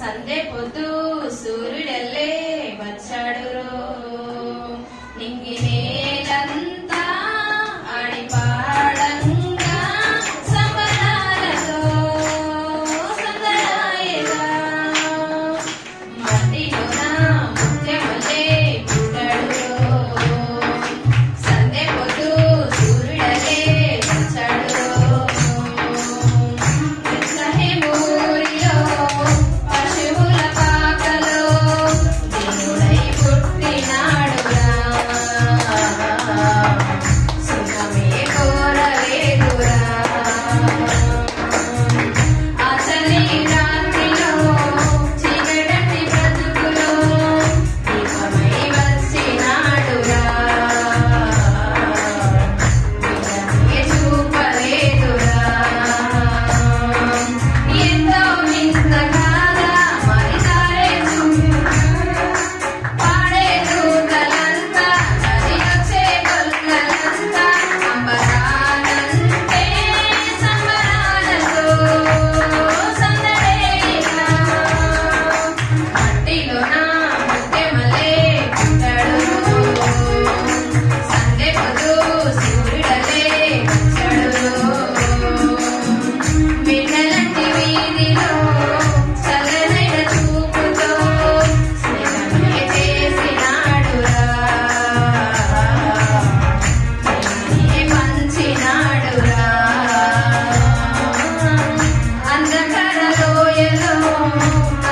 సందే పొద్దు Thank you.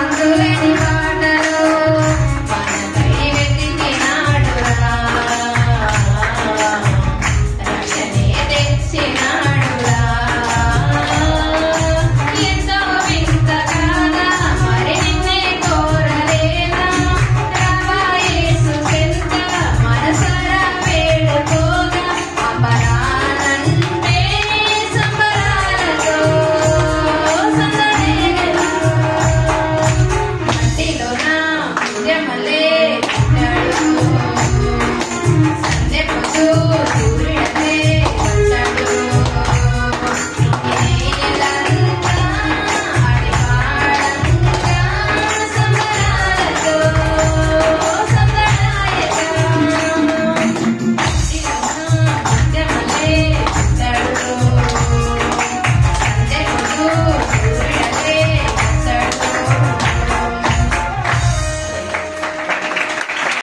Yeah,